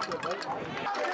可以。